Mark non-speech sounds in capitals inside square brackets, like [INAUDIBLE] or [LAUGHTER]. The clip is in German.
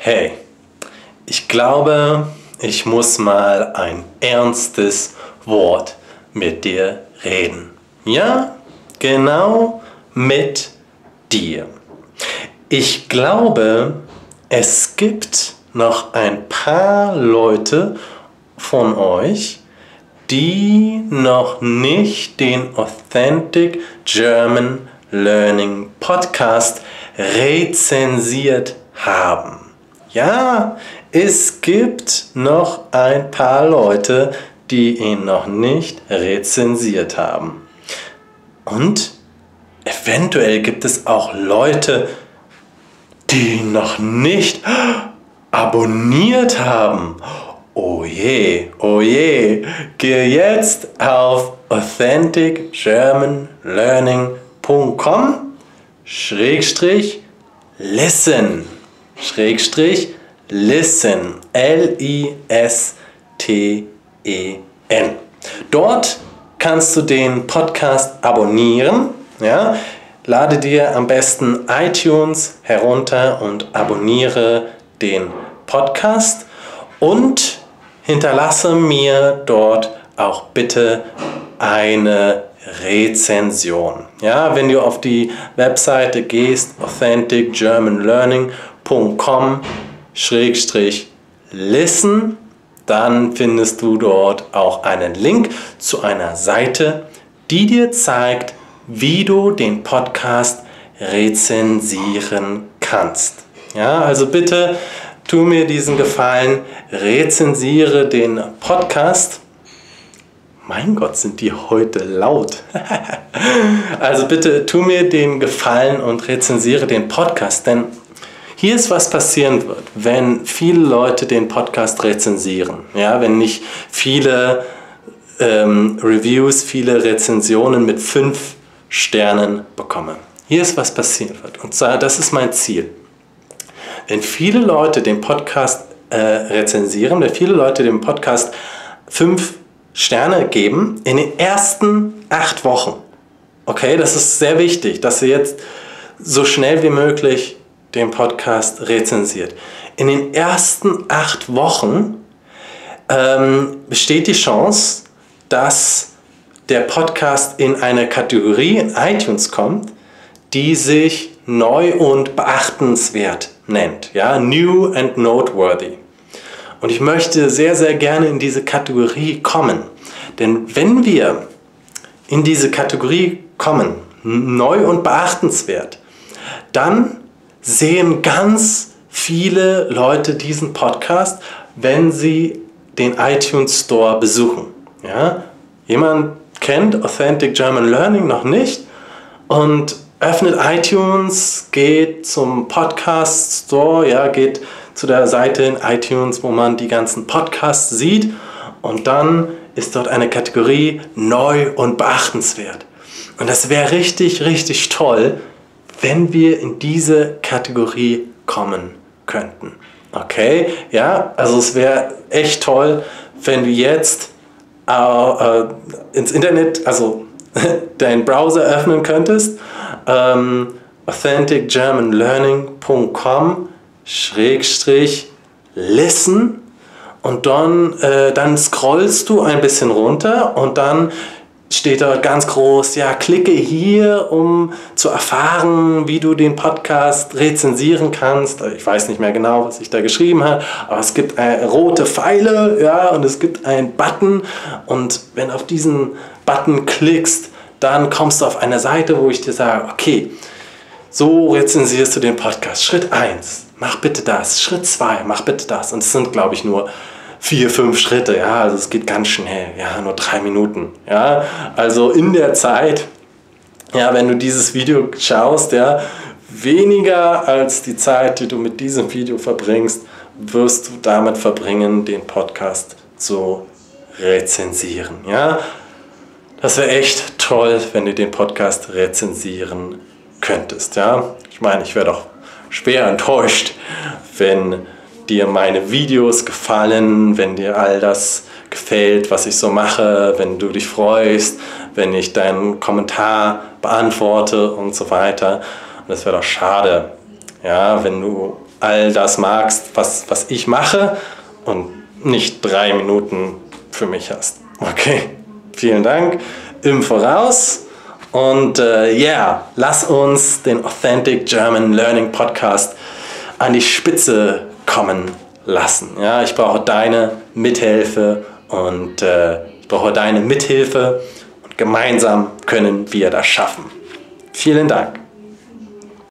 Hey, ich glaube, ich muss mal ein ernstes Wort mit dir reden. Ja, genau mit dir. Ich glaube, es gibt noch ein paar Leute von euch, die noch nicht den Authentic German Learning Podcast rezensiert haben. Ja, es gibt noch ein paar Leute, die ihn noch nicht rezensiert haben. Und eventuell gibt es auch Leute, die ihn noch nicht abonniert haben. Oh je, oh je, geh jetzt auf authenticgermanlearning.com Schrägstrich listen Schrägstrich listen L-I-S-T-E-N Dort kannst du den Podcast abonnieren. Ja? Lade dir am besten iTunes herunter und abonniere den Podcast und hinterlasse mir dort auch bitte eine Rezension. Ja, wenn du auf die Webseite gehst, authenticgermanlearning.com listen, dann findest du dort auch einen Link zu einer Seite, die dir zeigt, wie du den Podcast rezensieren kannst. Ja, also bitte tu mir diesen Gefallen, rezensiere den Podcast. Mein Gott, sind die heute laut. [LAUGHS] also bitte tu mir den Gefallen und rezensiere den Podcast, denn hier ist was passieren wird, wenn viele Leute den Podcast rezensieren. Ja, wenn nicht viele ähm, Reviews, viele Rezensionen mit fünf Sternen bekomme. Hier ist was passieren wird. Und zwar, das ist mein Ziel. Wenn viele Leute den Podcast äh, rezensieren, wenn viele Leute dem Podcast fünf Sterne geben, in den ersten acht Wochen, okay, das ist sehr wichtig, dass ihr jetzt so schnell wie möglich den Podcast rezensiert. In den ersten acht Wochen ähm, besteht die Chance, dass der Podcast in eine Kategorie in iTunes kommt, die sich neu und beachtenswert nennt. Ja, New and Noteworthy. Und ich möchte sehr, sehr gerne in diese Kategorie kommen. Denn wenn wir in diese Kategorie kommen, neu und beachtenswert, dann sehen ganz viele Leute diesen Podcast, wenn sie den iTunes Store besuchen. Ja? Jemand kennt Authentic German Learning noch nicht und öffnet iTunes, geht zum Podcast Store, ja, geht zu der Seite in iTunes, wo man die ganzen Podcasts sieht und dann ist dort eine Kategorie neu und beachtenswert. Und das wäre richtig, richtig toll, wenn wir in diese Kategorie kommen könnten. Okay, ja, also es wäre echt toll, wenn du jetzt äh, äh, ins Internet, also [LAUGHS] deinen Browser öffnen könntest ähm, authenticgermanlearning.com Schrägstrich listen und dann, äh, dann scrollst du ein bisschen runter und dann steht da ganz groß, ja, klicke hier, um zu erfahren, wie du den Podcast rezensieren kannst. Ich weiß nicht mehr genau, was ich da geschrieben habe, aber es gibt äh, rote Pfeile, ja, und es gibt einen Button und wenn du auf diesen Button klickst, dann kommst du auf eine Seite, wo ich dir sage, okay, so rezensierst du den Podcast. Schritt 1, mach bitte das. Schritt 2, mach bitte das. Und es sind, glaube ich, nur vier, fünf Schritte. Ja, also es geht ganz schnell. Ja, nur drei Minuten. Ja, also in der Zeit, ja, wenn du dieses Video schaust, ja, weniger als die Zeit, die du mit diesem Video verbringst, wirst du damit verbringen, den Podcast zu rezensieren. Ja, das wäre echt toll, wenn du den Podcast rezensieren könntest. Ja? Ich meine, ich wäre doch schwer enttäuscht, wenn dir meine Videos gefallen, wenn dir all das gefällt, was ich so mache, wenn du dich freust, wenn ich deinen Kommentar beantworte und so weiter. Und das wäre doch schade, ja, wenn du all das magst, was, was ich mache und nicht drei Minuten für mich hast. Okay, vielen Dank im Voraus. Und äh, ja, uh, yeah, lass uns den Authentic German Learning Podcast an die Spitze kommen lassen. Ja, ich brauche deine Mithilfe und äh, ich brauche deine Mithilfe und gemeinsam können wir das schaffen. Vielen Dank.